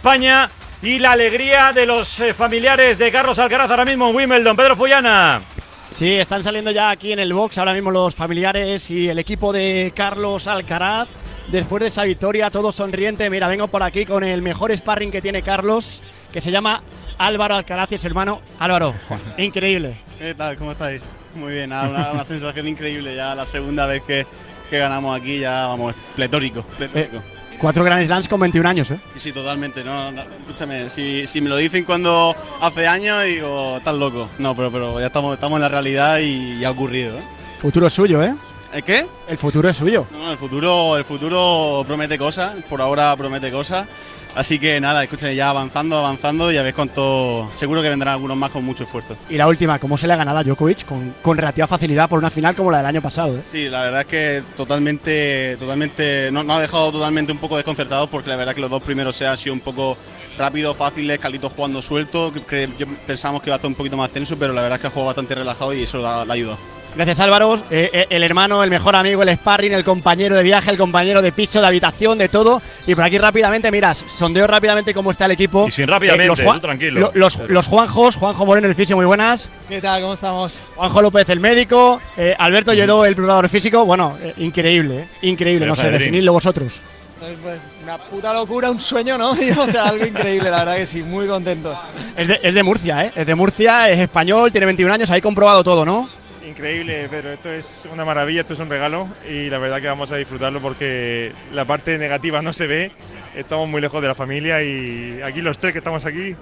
España y la alegría de los eh, familiares de Carlos Alcaraz ahora mismo en Wimbledon. Pedro Fullana. Sí, están saliendo ya aquí en el box ahora mismo los familiares y el equipo de Carlos Alcaraz. Después de esa victoria, todo sonriente. Mira, vengo por aquí con el mejor sparring que tiene Carlos, que se llama Álvaro Alcaraz y es hermano Álvaro. Increíble. ¿Qué tal? ¿Cómo estáis? Muy bien, una, una sensación increíble. Ya la segunda vez que, que ganamos aquí, ya vamos, pletórico. pletórico. Cuatro Grand Slams con 21 años, ¿eh? Sí, totalmente. No, no, escúchame, si, si me lo dicen cuando hace años, digo, estás loco. No, pero, pero ya estamos, estamos en la realidad y ya ha ocurrido. ¿eh? Futuro suyo, ¿eh? ¿El qué? El futuro es suyo. No, el futuro, el futuro promete cosas, por ahora promete cosas. Así que nada, escúchame, ya avanzando, avanzando y a ver cuánto. Seguro que vendrán algunos más con mucho esfuerzo. Y la última, ¿cómo se le ha ganado a Djokovic con, con relativa facilidad por una final como la del año pasado? ¿eh? Sí, la verdad es que totalmente, totalmente, no, no ha dejado totalmente un poco desconcertado porque la verdad que los dos primeros se han sido un poco rápidos, fáciles, Carlitos jugando suelto, que, que yo pensamos que iba a estar un poquito más tenso, pero la verdad es que ha jugado bastante relajado y eso le ha ayudado. Gracias Álvaro, eh, eh, el hermano, el mejor amigo, el sparring, el compañero de viaje, el compañero de piso, de habitación, de todo. Y por aquí rápidamente, miras, sondeo rápidamente cómo está el equipo. Y sin rápidamente, los, Juan- tú tranquilo. lo- los, los Juanjos, Juanjo Moreno, el fisio, muy buenas. ¿Qué tal? ¿Cómo estamos? Juanjo López, el médico. eh, Alberto Lloró, el preparador físico. Bueno, eh, increíble, eh, increíble. No sé, definidlo vosotros. Esto es, pues, una puta locura, un sueño, ¿no? o sea, algo increíble, la verdad que sí, muy contentos. Es de, es de Murcia, ¿eh? Es de Murcia, es español, tiene 21 años, ahí comprobado todo, ¿no? Increíble, pero esto es una maravilla, esto es un regalo y la verdad que vamos a disfrutarlo porque la parte negativa no se ve, estamos muy lejos de la familia y aquí los tres que estamos aquí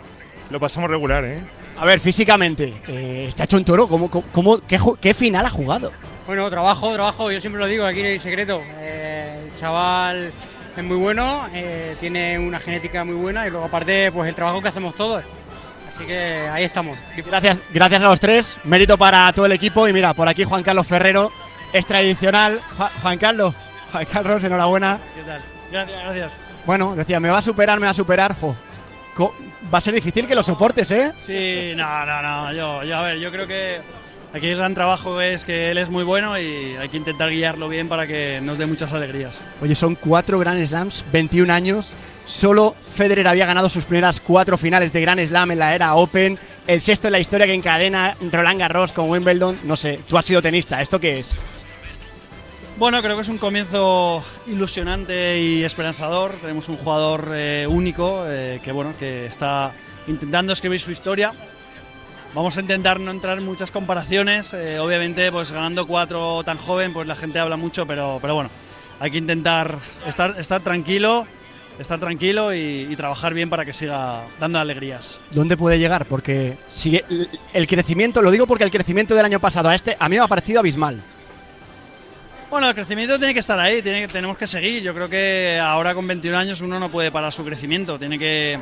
lo pasamos regular, ¿eh? A ver, físicamente, eh, está hecho un toro. ¿Cómo, cómo- qué final ha jugado? Bueno, trabajo, trabajo, yo siempre lo digo, aquí no hay secreto. Eh, el chaval es muy bueno, eh, tiene una genética muy buena y luego aparte pues el trabajo que hacemos todos. Así que ahí estamos. Gracias, gracias a los tres. Mérito para todo el equipo. Y mira, por aquí Juan Carlos Ferrero, es tradicional. Ju- Juan Carlos, Juan Carlos, enhorabuena. ¿Qué tal? Gracias, gracias. Bueno, decía, me va a superar, me va a superar. Jo, co- va a ser difícil que lo soportes, ¿eh? Sí, no, no, no, yo, yo, a ver, yo creo que aquí el gran trabajo es que él es muy bueno y hay que intentar guiarlo bien para que nos dé muchas alegrías. Oye, son cuatro Grand Slams, 21 años. Solo Federer había ganado sus primeras cuatro finales de Grand Slam en la era Open. El sexto en la historia que encadena Roland Garros con Wimbledon. No sé, tú has sido tenista. ¿Esto qué es? Bueno, creo que es un comienzo ilusionante y esperanzador. Tenemos un jugador eh, único eh, que bueno que está intentando escribir su historia. Vamos a intentar no entrar en muchas comparaciones. eh, obviamente, pues ganando cuatro tan joven, pues la gente habla mucho, pero, pero bueno, hay que intentar estar, estar tranquilo, estar tranquilo y, y trabajar bien para que siga dando alegrías. ¿Dónde puede llegar? Porque si el, el crecimiento, lo digo porque el crecimiento del año pasado a este a mí me ha parecido abismal. Bueno, el crecimiento tiene que estar ahí, tiene tenemos que seguir. Yo creo que ahora con 21 años uno no puede parar su crecimiento, tiene que,